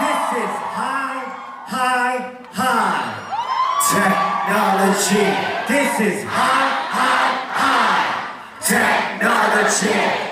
This is high, high, high technology. This is high, high, high technology.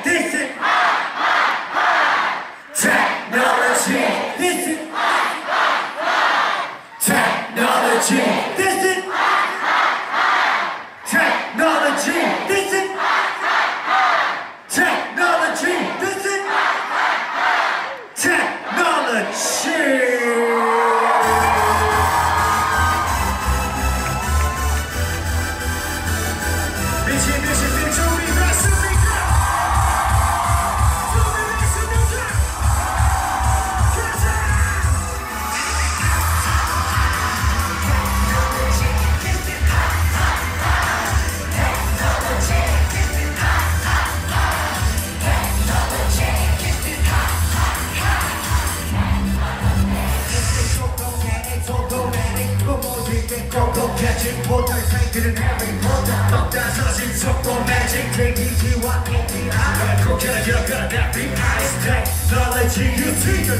Technology you see the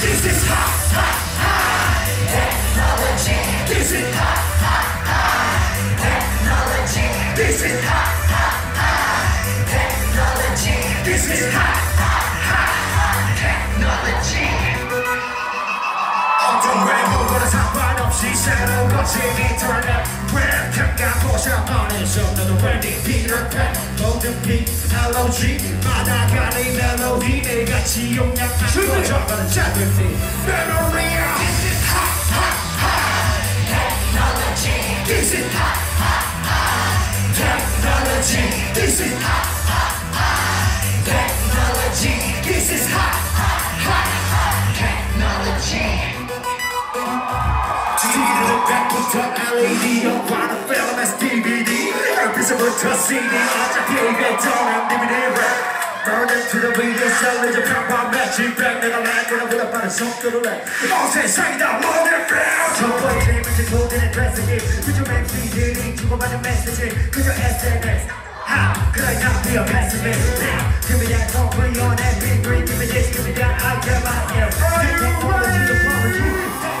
This is hot, hot, high. Technology This is hot, hot, high. Technology This is hot, hot, high 속도도 웬디 피터팬 모든 PLOG마다 가는 멜로디 내같이 용량 많고 적어는 자들이 메모리야 This is hot hot high technology This is hot hot high technology This is hot hot high technology This is hot hot high technology TV는 백부터 LED 영화는 필름 as DVD 에피소드부터 CD 어차피 이게 더는 DVD rap Burn it to the beat and sell it 평범 매직 백 내가 랩보다 보다 빠른 속도로 랩 온 세상이 다 원해 rap 첫 번째 문제 고대는 드레스기 그저 MC들이 주고받은 메시지 그저 SNS 하 그래 나 be a pessimist now Give me that don't play on that big green Give me this, give me that, I get my ear Technology, apology,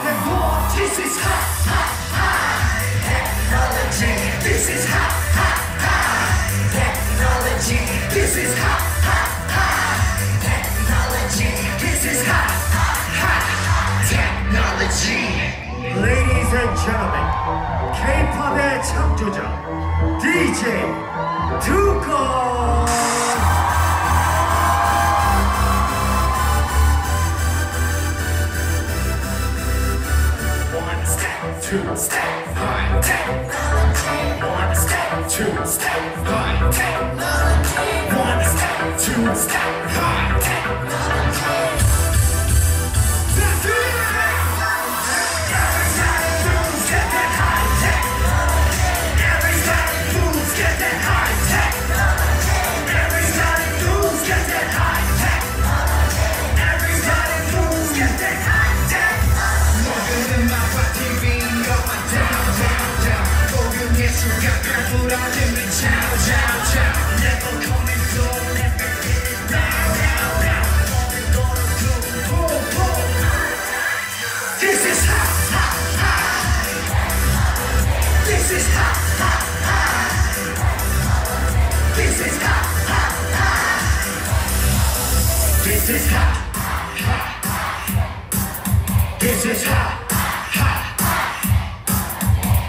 and more This is hot hot high technology This is hot This is hot hot high technology This is hot hot high technology Ladies and gentlemen K-팝의 창조자 DJ 두꺼 One step, two step, high technology. One step, two step, high technology. Step, two is hot hot high This is hot hot high This is hot hot high This is hot This is hot, hot.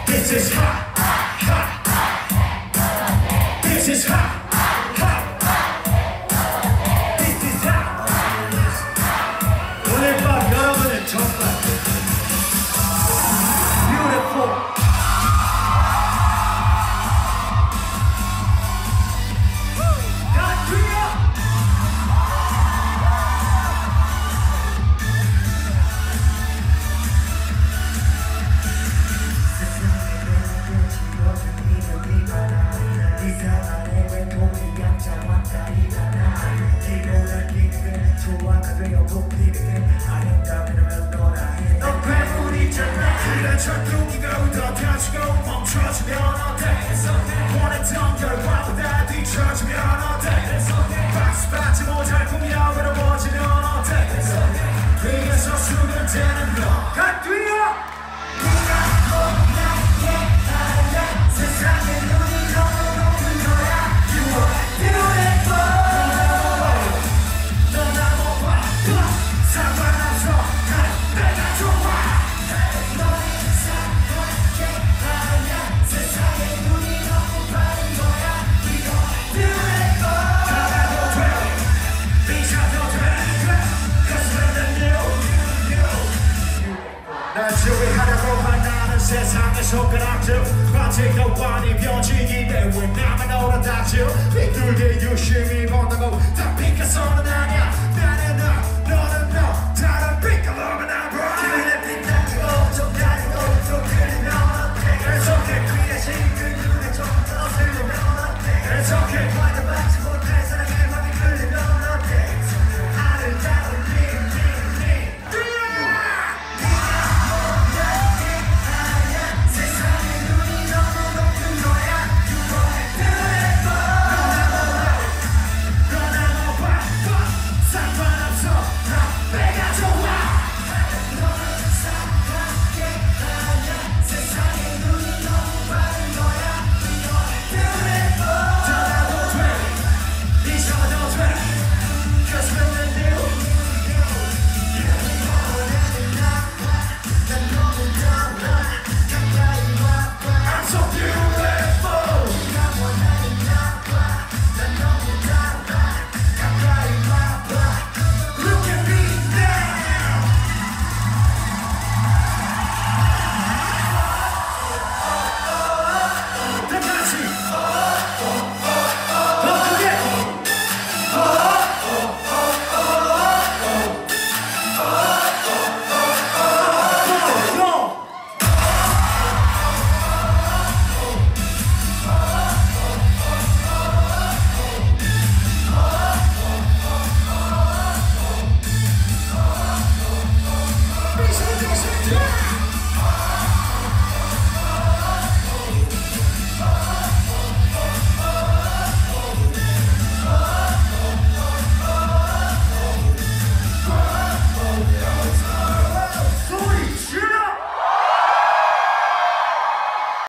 This is hot, hot. This is hot, 결과보다 뒤처지면 어때? 박수 받지 못할 꿈이라 외로워지면 손가락질 마치가 완이 변치기인데 왜 나만 오라다죠 삐뚤게 유심히 본다고